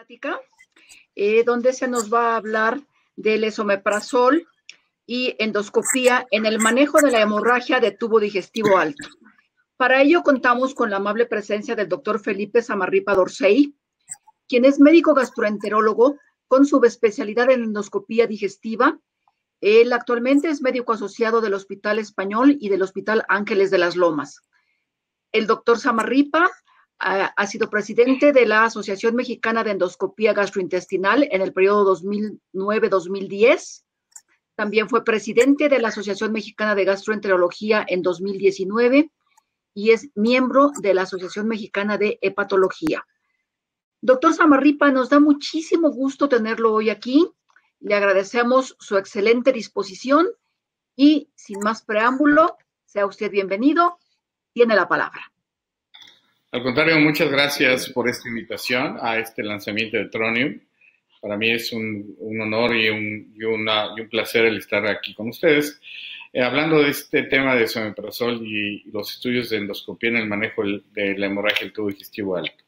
plática, eh, donde se nos va a hablar del esomeprazol y endoscopía en el manejo de la hemorragia de tubo digestivo alto. Para ello contamos con la amable presencia del doctor Felipe Samarripa Dorsey, quien es médico gastroenterólogo con subespecialidad en endoscopía digestiva. Él actualmente es médico asociado del Hospital Español y del Hospital Ángeles de las Lomas. El doctor Samarripa ha, sido presidente de la Asociación Mexicana de Endoscopía Gastrointestinal en el periodo 2009-2010. También fue presidente de la Asociación Mexicana de Gastroenterología en 2019 y es miembro de la Asociación Mexicana de Hepatología. Doctor Samarripa, nos da muchísimo gusto tenerlo hoy aquí. Le agradecemos su excelente disposición y sin más preámbulo, sea usted bienvenido. Tiene la palabra. Al contrario, muchas gracias por esta invitación a este lanzamiento de Tronium. Para mí es un, honor y un, y, un, placer el estar aquí con ustedes. Eh, hablando de este tema de someprazol y, los estudios de endoscopía en el manejo de la hemorragia del tubo digestivo alto.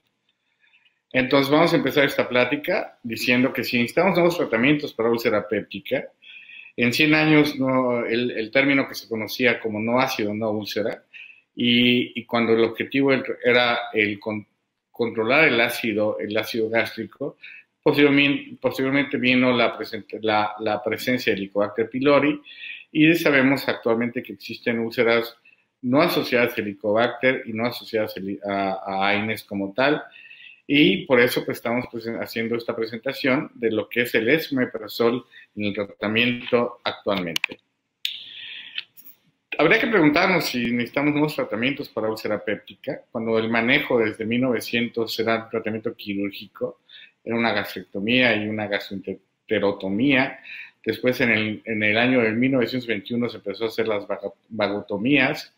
Entonces vamos a empezar esta plática diciendo que si necesitamos nuevos tratamientos para úlcera péptica, en 100 años no, el, el, término que se conocía como no ácido, no úlcera, y, cuando el objetivo era el controlar el ácido, el ácido gástrico, posiblemente vino la, presencia de Helicobacter pylori y sabemos actualmente que existen úlceras no asociadas a Helicobacter y no asociadas a, a AINES como tal. Y por eso pues, estamos haciendo esta presentación de lo que es el esomeprazol en el tratamiento actualmente. Habría que preguntarnos si necesitamos nuevos tratamientos para úlcera péptica, cuando el manejo desde 1900 era tratamiento quirúrgico, era una gastrectomía y una gastroenterotomía. Después, en el, en el año de 1921, se empezó a hacer las vagotomías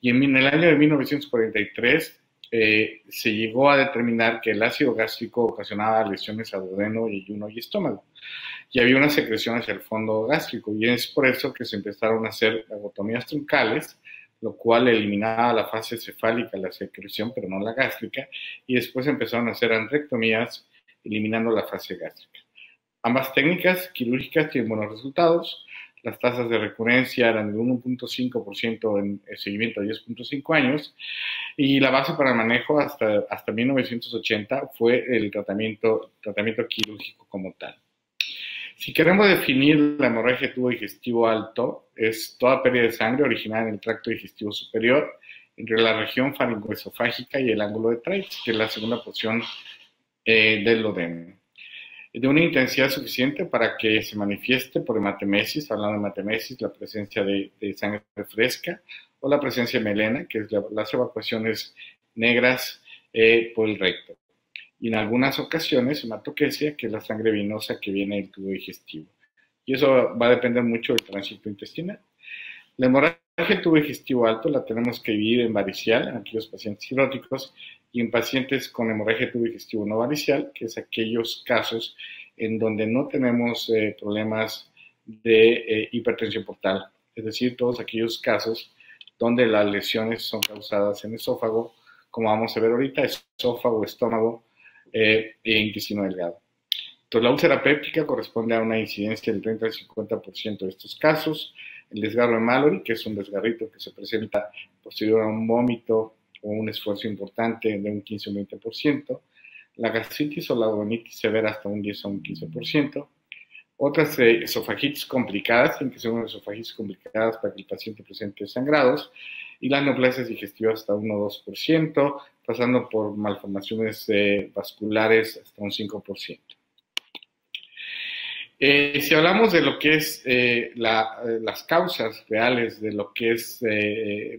y en el año de 1943 eh, se llegó a determinar que el ácido gástrico ocasionaba lesiones a duodeno, yeyuno y estómago. Y había una secreción hacia el fondo gástrico. Y es por eso que se empezaron a hacer vagotomías truncales, lo cual eliminaba la fase cefálica, la secreción, pero no la gástrica. Y después empezaron a hacer andrectomías, eliminando la fase gástrica. Ambas técnicas quirúrgicas tienen buenos resultados las tasas de recurrencia eran de 1.5% en el seguimiento a 10.5 años y la base para el manejo hasta, hasta 1980 fue el tratamiento, tratamiento quirúrgico como tal. Si queremos definir la hemorragia tubo digestivo alto, es toda pérdida de sangre originada en el tracto digestivo superior entre la región faringoesofágica y el ángulo de Treitz, que es la segunda porción eh, del odeno de una intensidad suficiente para que se manifieste por hematemesis, hablando de hematemesis, la presencia de, sangre fresca o la presencia de melena, que es las evacuaciones negras eh, por el recto. Y en algunas ocasiones hematoquesia, que es la sangre venosa que viene del tubo digestivo. Y eso va a depender mucho del tránsito intestinal. La hemorragia del tubo digestivo alto la tenemos que dividir en varicial, en aquellos pacientes cirróticos, y en pacientes con hemorragia digestivo no varicial, que es aquellos casos en donde no tenemos eh, problemas de eh, hipertensión portal, es decir, todos aquellos casos donde las lesiones son causadas en esófago, como vamos a ver ahorita, esófago, estómago eh, e intestino delgado. Entonces, la úlcera péptica corresponde a una incidencia del 30 al 50% de estos casos. El desgarro de Mallory, que es un desgarrito que se presenta posterior a un vómito un esfuerzo importante de un 15 o 20%, la gastritis o la odonitis severa hasta un 10 o un 15%, otras eh, esofagitis complicadas, tienen que ser unas esofagitis complicadas para que el paciente presente sangrados, y las neoplasias digestivas hasta 1 o 2%, pasando por malformaciones eh, vasculares hasta un 5%. Eh, si hablamos de lo que es eh, eh, las causas reales de lo que es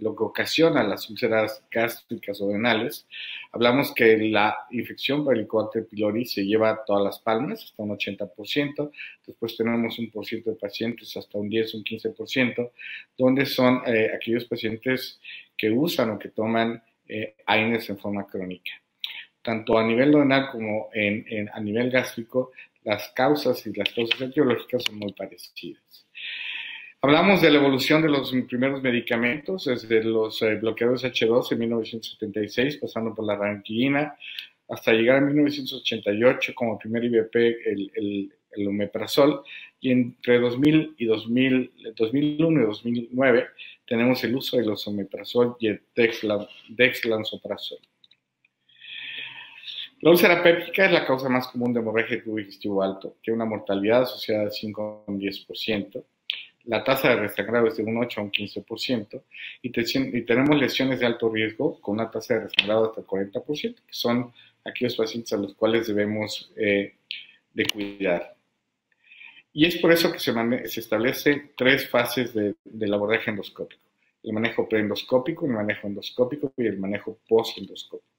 lo que ocasiona las úlceras gástricas o renales, hablamos que la infección por Helicobacter pylori se lleva todas las palmas, hasta un 80%, después tenemos un por ciento de pacientes, hasta un 10, un 15%, donde son aquellos pacientes que usan o que toman AINES en forma crónica. Tanto a nivel renal como a nivel gástrico, las causas y las causas etiológicas son muy parecidas. Hablamos de la evolución de los primeros medicamentos, desde los eh, bloqueadores H2 en 1976, pasando por la ranquilina, hasta llegar a 1988 como primer IBP el, el, el omeprazol y entre 2000 y 2000, 2001 y 2009 tenemos el uso de los omeprazol y el dexlansoprazol. La úlcera péptica es la causa más común de hemorragia tubo digestivo alto, tiene una mortalidad asociada de 5 a 10%. La tasa de resangrado es de un 8 a un 15%, y, y tenemos lesiones de alto riesgo con una tasa de resangrado hasta el 40%, que son aquellos pacientes a los cuales debemos eh, de cuidar. Y es por eso que se, se establecen tres fases de, del abordaje endoscópico. El manejo preendoscópico, el manejo endoscópico y el manejo postendoscópico.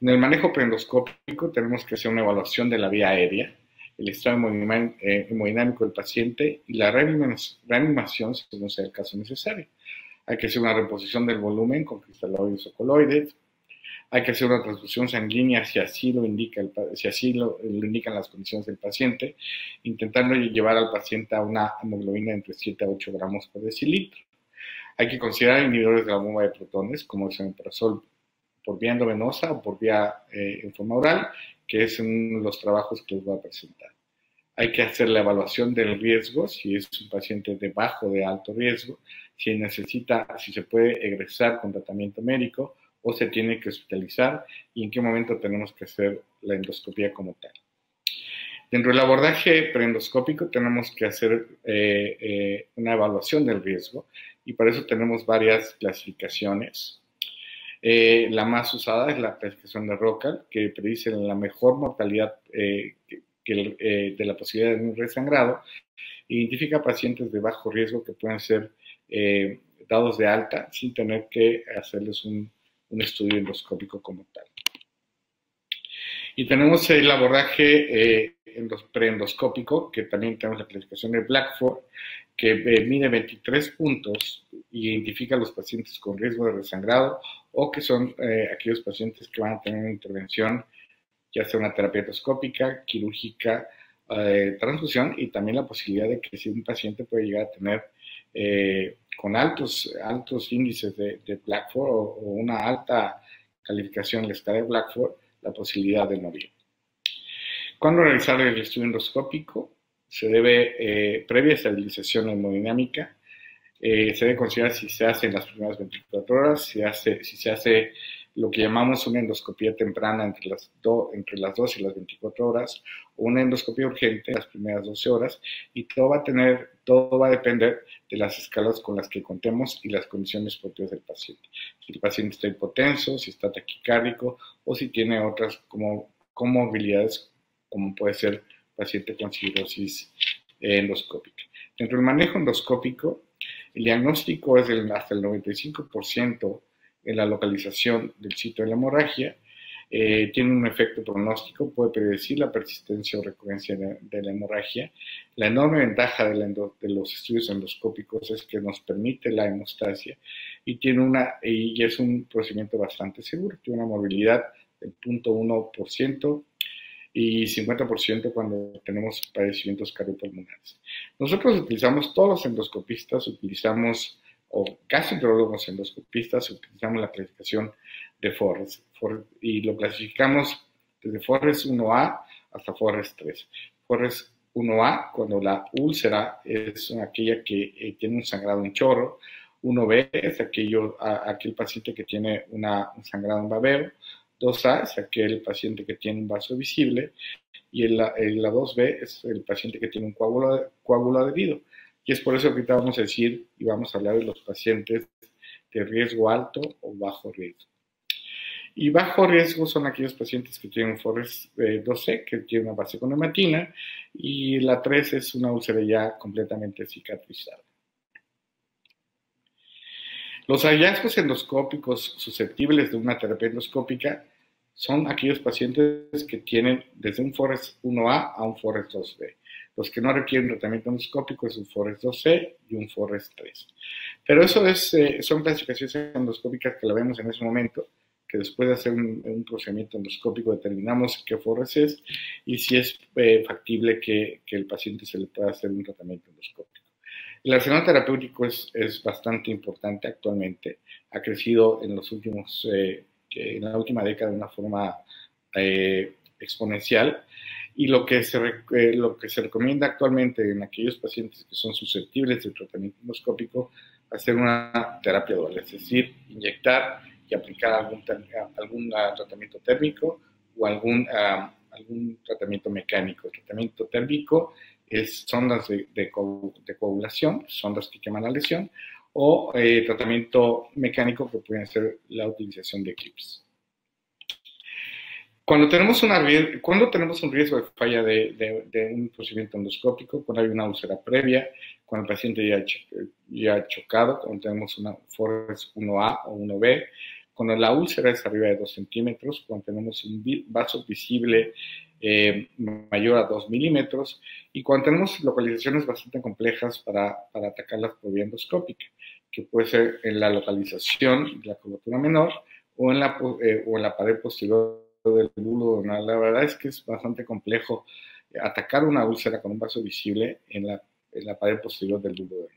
En el manejo preendoscópico tenemos que hacer una evaluación de la vía aérea, el estado eh, hemodinámico del paciente y la reanimación según sea el caso necesario. Hay que hacer una reposición del volumen con cristaloides o coloides, hay que hacer una transfusión sanguínea si así lo, indica si indican las condiciones del paciente, intentando llevar al paciente a una hemoglobina entre 7 a 8 gramos por decilitro. Hay que considerar inhibidores de la bomba de protones, como el omeprazol por vía endovenosa o por vía eh, en forma oral, que es uno de los trabajos que les voy a presentar. Hay que hacer la evaluación del riesgo, si es un paciente de bajo de alto riesgo, si necesita, si se puede egresar con tratamiento médico o se tiene que hospitalizar y en qué momento tenemos que hacer la endoscopía como tal. Dentro del abordaje preendoscópico tenemos que hacer eh, eh, una evaluación del riesgo y para eso tenemos varias clasificaciones. Eh, la más usada es la clasificación de Rocal, que predice la mejor mortalidad que, de la posibilidad de un resangrado. Identifica pacientes de bajo riesgo que pueden ser dados de alta sin tener que hacerles un un estudio endoscópico como tal. Y tenemos el abordaje eh, preendoscópico, que también tenemos la clasificación de Blackford, que eh, mide 23 puntos y identifica a los pacientes con riesgo de resangrado o que son eh, aquellos pacientes que van a tener una intervención, ya sea una terapia endoscópica, quirúrgica, eh, transfusión y también la posibilidad de que si un paciente puede llegar a tener con altos, altos índices de, de Blackford o, una alta calificación en la escala de Blackford, la posibilidad de morir. ¿Cuándo realizar el estudio endoscópico? Se debe, eh, previa estabilización hemodinámica, eh, se debe considerar si se hace en las primeras 24 horas, si, hace, si se hace lo que llamamos una endoscopía temprana entre las, entre las 2 y las 24 horas, o una endoscopía urgente en las primeras 12 horas, y todo va a tener, todo va a depender de las escalas con las que contemos y las condiciones propias del paciente. Si el paciente está hipotenso, si está taquicárdico, o si tiene otras como comorbilidades, como puede ser paciente con cirrosis endoscópica. Dentro del manejo endoscópico, el diagnóstico es hasta el 95% en la localización del sitio de la hemorragia, eh, tiene un efecto pronóstico, puede predecir la persistencia o recurrencia de, la hemorragia. La enorme ventaja de, de, los estudios endoscópicos es que nos permite la hemostasia y, tiene una, y es un procedimiento bastante seguro, tiene una movilidad del 0.1% y 50% cuando tenemos padecimientos cardiopulmonares. Nosotros utilizamos, todos los endoscopistas utilizamos o casi todos los endoscopistas utilizamos la clasificación de Forres y lo clasificamos desde Forres 1A hasta Forres 3. Forres 1A, cuando la úlcera es aquella que eh, tiene un sangrado en chorro, 1B es aquello, aquel paciente que tiene una, un sangrado en babeo, 2A es aquel paciente que tiene un vaso visible y la 2B es el paciente que tiene un coágulo, coágulo adherido. Y es por eso que ahorita vamos a decir y vamos a hablar de los pacientes de riesgo alto o bajo riesgo. Y bajo riesgo son aquellos pacientes que tienen FORES 12, eh, que tienen una base con hematina, y la 3 es una úlcera ya completamente cicatrizada. Los hallazgos endoscópicos susceptibles de una terapia endoscópica son aquellos pacientes que tienen desde un FORES 1A a un FORES 2B. Los que no requieren tratamiento endoscópico es un FORES 2C y un FORES 3. Pero eso es, eh, son clasificaciones endoscópicas que la vemos en ese momento, que después de hacer un, procedimiento endoscópico determinamos qué FORES es y si es eh, factible que, que, el paciente se le pueda hacer un tratamiento endoscópico. El arsenal terapéutico es, es bastante importante actualmente, ha crecido en los últimos, eh, en la última década de una forma eh, exponencial y lo que, se, eh, lo que se recomienda actualmente en aquellos pacientes que son susceptibles de tratamiento endoscópico, hacer una terapia dual, es decir, inyectar y aplicar algún, algún ah, tratamiento térmico o algún, ah, algún tratamiento mecánico. El tratamiento térmico es sondas de, de, coagulación, sondas que queman la lesión, o eh, tratamiento mecánico que puede ser la utilización de clips. Cuando tenemos, una, cuando tenemos un riesgo de falla de, de, un procedimiento endoscópico, cuando hay una úlcera previa, cuando el paciente ya, ya ha chocado, cuando tenemos una FORES 1A o 1B, cuando la úlcera es arriba de 2 centímetros, cuando tenemos un vaso visible eh, mayor a 2 milímetros y cuando tenemos localizaciones bastante complejas para, para atacarlas por vía endoscópica, que puede ser en la localización de la curvatura menor o en la, eh, o en la pared posterior del bulbo La verdad es que es bastante complejo atacar una úlcera con un vaso visible en la, en la pared posterior del bulbo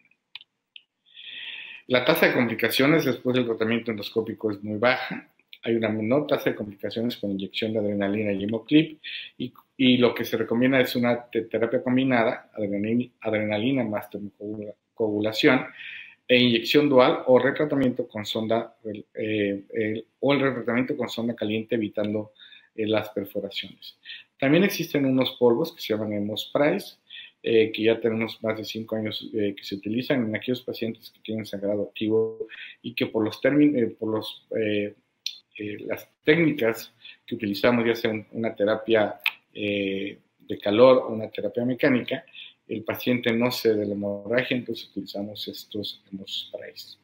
La tasa de complicaciones después del tratamiento endoscópico es muy baja. Hay una menor tasa de complicaciones con inyección de adrenalina y hemoclip y, lo que se recomienda es una terapia combinada, adrenalina, adrenalina más termocoagulación, e inyección dual o retratamiento con sonda eh, o el retratamiento con sonda caliente evitando eh, las perforaciones. También existen unos polvos que se llaman Hemosprais, eh, que ya tenemos más de cinco años que se utilizan en aquellos pacientes que tienen sangrado activo y que por los términos, por los, las técnicas que utilizamos, ya sea una terapia de calor o una terapia mecánica, el paciente no se de la hemorragia, entonces utilizamos estos sprays.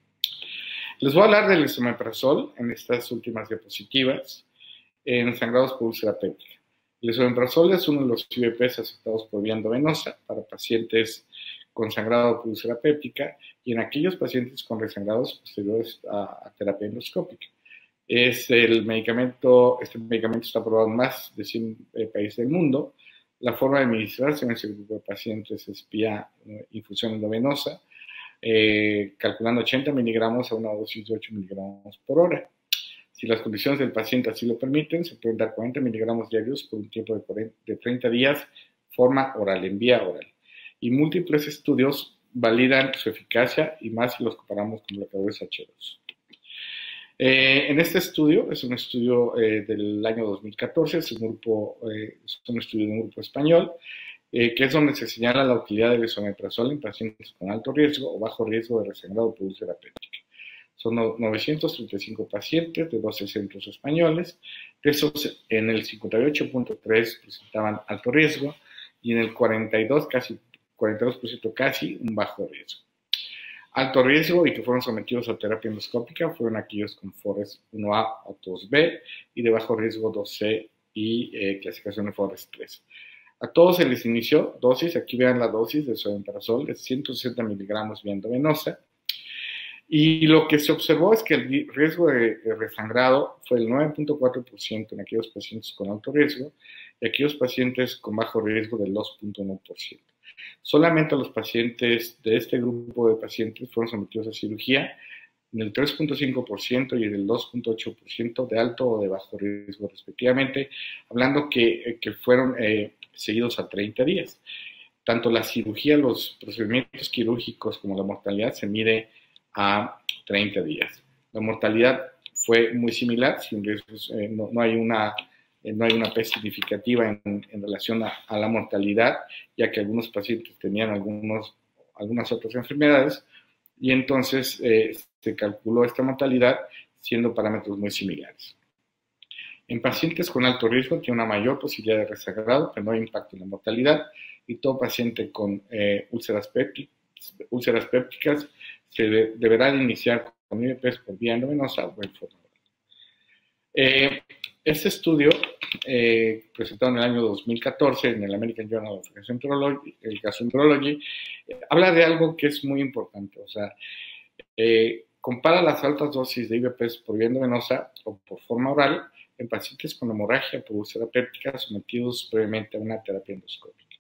Les voy a hablar del esomeprazol en estas últimas diapositivas en sangrados por úlcera péptica. El esomeprazol es uno de los IVPs aceptados por vía endovenosa para pacientes con sangrado por úlcera péptica y en aquellos pacientes con resangrados posteriores a, terapia endoscópica. Es el medicamento, este medicamento está aprobado en más de 100 eh, países del mundo la forma de administrarse en ese grupo de pacientes es vía eh, infusión endovenosa, eh, calculando 80 miligramos a una dosis de 8 miligramos por hora. Si las condiciones del paciente así lo permiten, se pueden dar 40 miligramos diarios por un tiempo de, de 30 días, forma oral, en vía oral. Y múltiples estudios validan su eficacia y más si los comparamos con bloqueadores H2. Eh, en este estudio, es un estudio eh, del año 2014, es un, grupo, eh, es un estudio de un grupo español, que es donde se señala la utilidad del esomeprazol en pacientes con alto riesgo o bajo riesgo de resangrado por úlcera péptica. Son 935 pacientes de 12 centros españoles, de esos en el 58.3 presentaban alto riesgo y en el 42, casi 42% casi un bajo riesgo. Alto riesgo y que fueron sometidos a terapia endoscópica fueron aquellos con FORES 1A o 2B y de bajo riesgo 2C y eh, clasificación de FORES 3. A todos se les inició dosis, aquí vean la dosis de sodenparazol de 160 miligramos vía endovenosa. Y lo que se observó es que el riesgo de, resangrado fue el 9.4% en aquellos pacientes con alto riesgo y aquellos pacientes con bajo riesgo del 2.1%. Solamente los pacientes de este grupo de pacientes fueron sometidos a cirugía en el 3.5% y en el 2.8% de alto o de bajo riesgo respectivamente, hablando que, que fueron eh, seguidos a 30 días. Tanto la cirugía, los procedimientos quirúrgicos como la mortalidad se mide a 30 días. La mortalidad fue muy similar, sin riesgos, eh, no, hay una eh, no hay una P significativa en, relación a, la mortalidad, ya que algunos pacientes tenían algunos, algunas otras enfermedades, y entonces eh, se calculó esta mortalidad siendo parámetros muy similares. En pacientes con alto riesgo tiene una mayor posibilidad de resagrado, pero no hay impacto en la mortalidad, y todo paciente con eh, úlceras, pépticas, úlceras pépticas se deberá iniciar con IVPs por vía endovenosa o en eh, este estudio, eh, presentado en el año 2014 en el American Journal of Gastroenterology, eh, habla de algo que es muy importante. O sea, eh, compara las altas dosis de IVPs por vía endovenosa o por forma oral en pacientes con hemorragia por úlcera péptica sometidos previamente a una terapia endoscópica.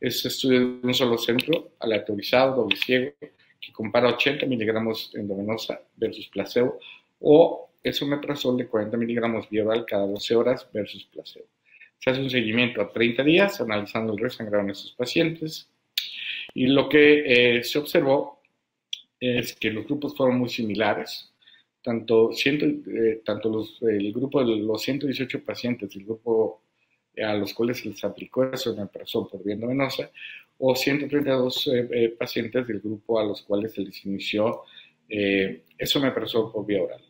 Este estudio de un solo centro, aleatorizado, doble ciego, que compara 80 miligramos endovenosa versus placebo o esomeprazol de 40 miligramos vía oral cada 12 horas versus placebo. Se hace un seguimiento a 30 días analizando el resangrado en estos pacientes y lo que eh, se observó es que los grupos fueron muy similares, tanto, eh, tanto los, el grupo de los 118 pacientes del grupo a los cuales se les aplicó esomeprazol por vía venosa o 132 eh, pacientes del grupo a los cuales se les inició esomeprazol por vía oral.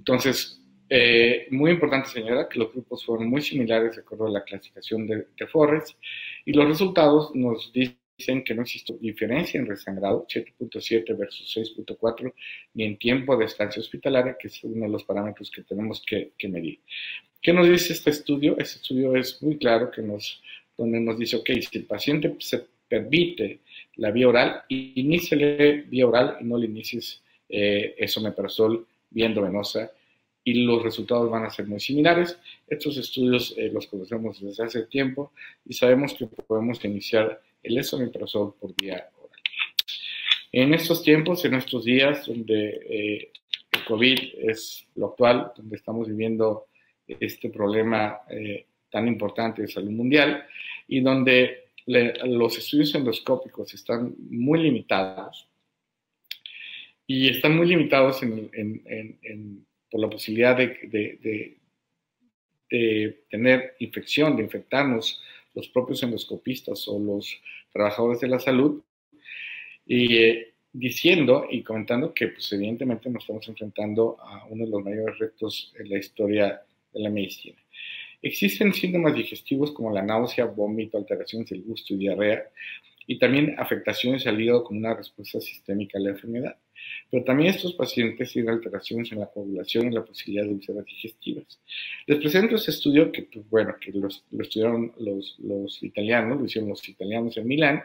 Entonces, eh, muy importante, señora, que los grupos fueron muy similares de acuerdo a la clasificación de, de Forrest y los resultados nos dicen que no existe diferencia en resangrado, 7.7 versus 6.4, ni en tiempo de estancia hospitalaria, que es uno de los parámetros que tenemos que, medir. ¿Qué nos dice este estudio? Este estudio es muy claro, que nos, donde nos dice, ok, si el paciente se permite la vía oral, iníciale vía oral y no le inicies eh, esomeprazol viendo venosa y los resultados van a ser muy similares. Estos estudios eh, los conocemos desde hace tiempo y sabemos que podemos iniciar el esomeprazol por vía oral. En estos tiempos, en estos días donde eh, el COVID es lo actual, donde estamos viviendo este problema eh, tan importante de salud mundial y donde los estudios endoscópicos están muy limitados, y están muy limitados por la posibilidad de, tener infección, de infectarnos los propios endoscopistas o los trabajadores de la salud, y eh, diciendo y comentando que pues, evidentemente nos estamos enfrentando a uno de los mayores retos en la historia de la medicina. Existen síntomas digestivos como la náusea, vómito, alteraciones del gusto y diarrea, y también afectaciones al hígado como una respuesta sistémica a la enfermedad. Pero también estos pacientes tienen alteraciones en la coagulación y la posibilidad de úlceras digestivas. Les presento este estudio que, pues, bueno, que lo estudiaron los, los italianos, lo hicieron los italianos en Milán,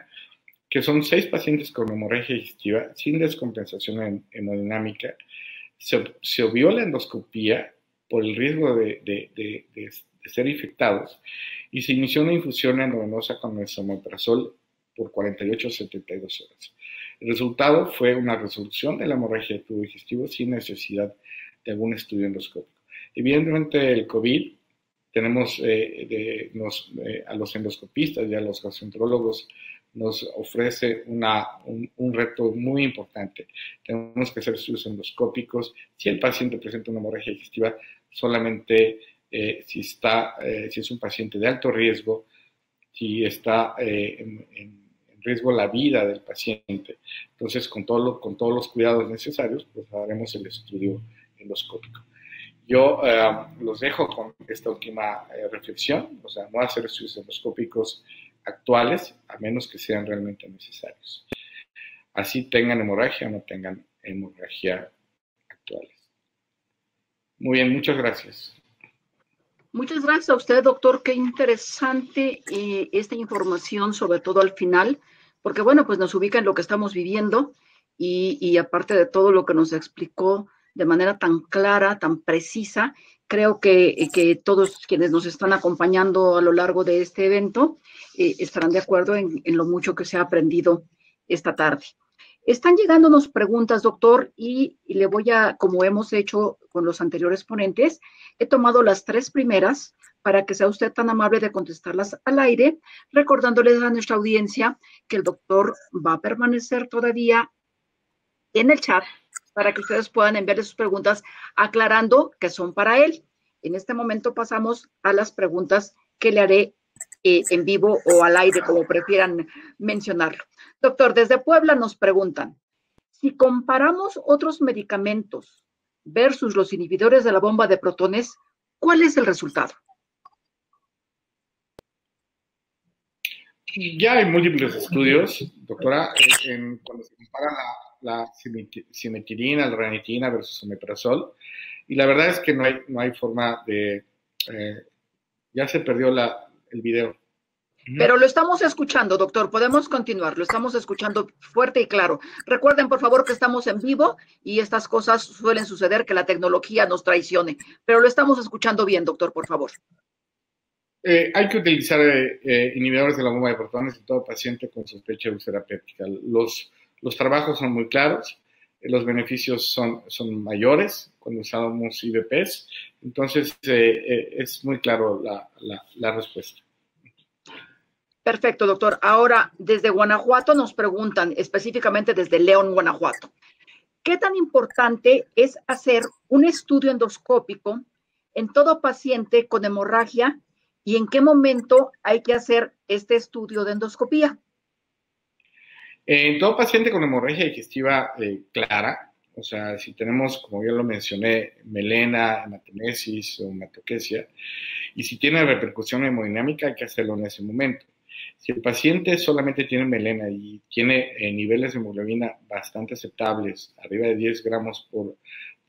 que son seis pacientes con hemorragia digestiva sin descompensación hemodinámica. Se, se obvió la endoscopía por el riesgo de, de, de, de, ser infectados y se inició una infusión endovenosa con esomeprazol por 48 a 72 horas. El resultado fue una resolución de la hemorragia de tubo digestivo sin necesidad de algún estudio endoscópico. Evidentemente, el COVID, tenemos eh, eh, a los endoscopistas y a los gastroenterólogos nos ofrece una, un, reto muy importante. Tenemos que hacer estudios endoscópicos. Si el paciente presenta una hemorragia digestiva, solamente eh, si, está, si es un paciente de alto riesgo, si está en riesgo la vida del paciente. Entonces, con, todo con todos los cuidados necesarios, pues haremos el estudio endoscópico. Yo eh, los dejo con esta última eh, reflexión, o sea, no hacer estudios endoscópicos actuales, a menos que sean realmente necesarios. Así tengan hemorragia o no tengan hemorragia actuales. Muy bien, muchas gracias. Muchas gracias a usted, doctor. Qué interesante eh, esta información, sobre todo al final porque bueno, pues nos ubica en lo que estamos viviendo y, aparte de todo lo que nos explicó de manera tan clara, tan precisa, creo que, todos quienes nos están acompañando a lo largo de este evento eh, estarán de acuerdo en, lo mucho que se ha aprendido esta tarde. Están llegándonos preguntas, doctor, y, y, le voy a, como hemos hecho con los anteriores ponentes, he tomado las tres primeras para que sea usted tan amable de contestarlas al aire, recordándoles a nuestra audiencia que el doctor va a permanecer todavía en el chat para que ustedes puedan enviar sus preguntas aclarando que son para él. En este momento pasamos a las preguntas que le haré en vivo o al aire, como prefieran mencionarlo. Doctor, desde Puebla nos preguntan, si comparamos otros medicamentos versus los inhibidores de la bomba de protones, ¿cuál es el resultado? Ya hay múltiples estudios, doctora, en, cuando se compara la, la la ranitina versus omeprazol, y la verdad es que no hay, no hay forma de... Eh, ya se perdió la, el video. Pero lo estamos escuchando, doctor. Podemos continuar. Lo estamos escuchando fuerte y claro. Recuerden, por favor, que estamos en vivo y estas cosas suelen suceder que la tecnología nos traicione. Pero lo estamos escuchando bien, doctor, por favor. Eh, hay que utilizar eh, eh, inhibidores de la bomba de protones en todo paciente con sospecha de úlcera péptica. Los, los trabajos son muy claros. Los beneficios son, son mayores cuando usamos IBPs. Entonces, es muy claro la, la respuesta. Perfecto, doctor. Ahora, desde Guanajuato nos preguntan, específicamente desde León, Guanajuato, ¿qué tan importante es hacer un estudio endoscópico en todo paciente con hemorragia y en qué momento hay que hacer este estudio de endoscopía? En todo paciente con hemorragia digestiva eh, clara, o sea, si tenemos, como ya lo mencioné, melena, hematomesis o hematoquesia, y si tiene repercusión hemodinámica, hay que hacerlo en ese momento. Si el paciente solamente tiene melena y tiene eh, niveles de hemoglobina bastante aceptables, arriba de 10 gramos por,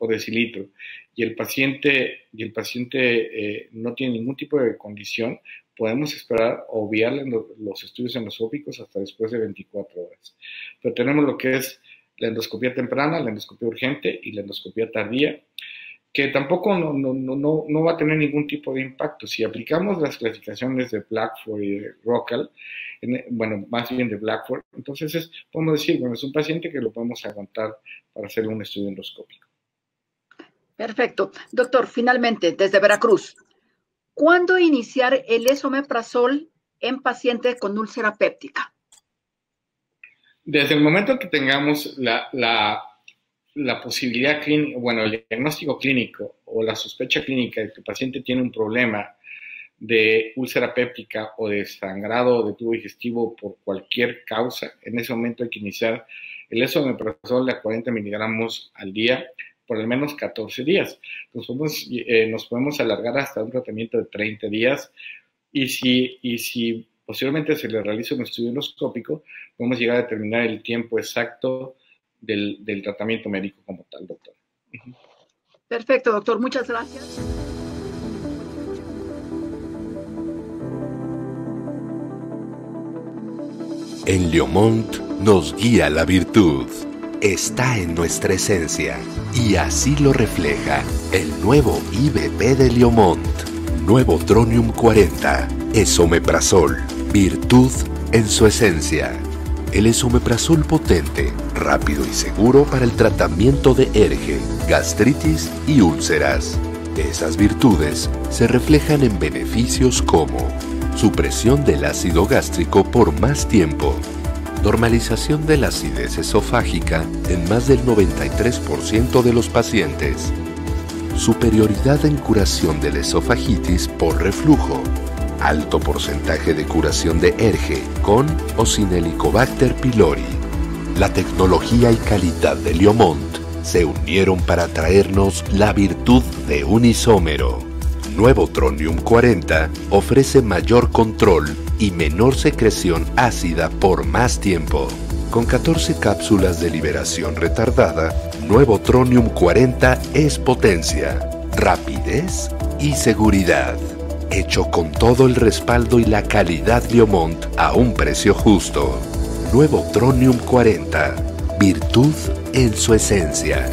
decilitro, y el paciente, y el paciente eh, no tiene ningún tipo de condición, podemos esperar o obviarle los estudios endoscópicos hasta después de 24 horas. Pero tenemos lo que es la endoscopía temprana, la endoscopía urgente y la endoscopía tardía que tampoco no, no, no, no, va a tener ningún tipo de impacto. Si aplicamos las clasificaciones de Blackford y de Rockwell, bueno, más bien de Blackford, entonces es, podemos decir, bueno, es un paciente que lo podemos aguantar para hacer un estudio endoscópico. Perfecto. Doctor, finalmente, desde Veracruz, ¿cuándo iniciar el esomeprazol en pacientes con úlcera péptica? Desde el momento que tengamos la, posibilidad clínica, bueno, el diagnóstico clínico o la sospecha clínica de que el paciente tiene un problema de úlcera péptica o de sangrado de tubo digestivo por cualquier causa, en ese momento hay que iniciar el esomeprazol de 40 miligramos al día por al menos 14 días. Nos podemos, eh, nos podemos alargar hasta un tratamiento de 30 días y si, y si posiblemente se le realiza un estudio endoscópico, podemos llegar a determinar el tiempo exacto del, tratamiento médico como tal, doctor. Perfecto, doctor. Muchas gracias. En Leomont nos guía la virtud. Está en nuestra esencia y así lo refleja el nuevo IBP de Leomont. Nuevo Tronium 40, Esomeprazol, virtud en su esencia. El esomeprazol potente, rápido y seguro para el tratamiento de erge, gastritis y úlceras. Esas virtudes se reflejan en beneficios como supresión del ácido gástrico por más tiempo, normalización de la acidez esofágica en más del 93% de los pacientes, superioridad en curación de la esofagitis por reflujo, alto porcentaje de curación de ERGE con o sin Helicobacter pylori. La tecnología y calidad de Liomont se unieron para traernos la virtud de un isómero. Nuevo Tronium 40 ofrece mayor control y menor secreción ácida por más tiempo. Con 14 cápsulas de liberación retardada, Nuevo Tronium 40 es potencia, rapidez y seguridad hecho con todo el respaldo y la calidad Liomont a un precio justo. Nuevo Tronium 40, virtud en su esencia.